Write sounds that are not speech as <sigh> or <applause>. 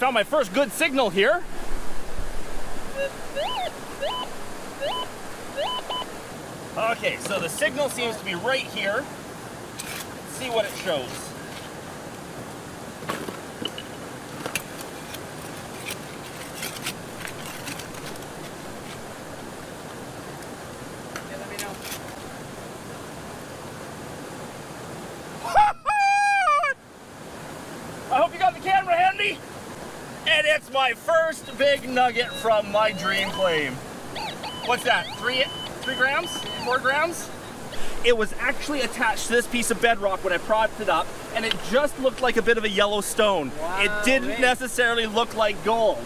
Found my first good signal here. Okay, so the signal seems to be right here. Let's see what it shows. Yeah, let me know. <laughs> I hope you got the camera handy. And it's my first big nugget from my dream claim. What's that? Three, three grams? Four grams? It was actually attached to this piece of bedrock when I propped it up, and it just looked like a bit of a yellow stone. Wow, it didn't man. necessarily look like gold.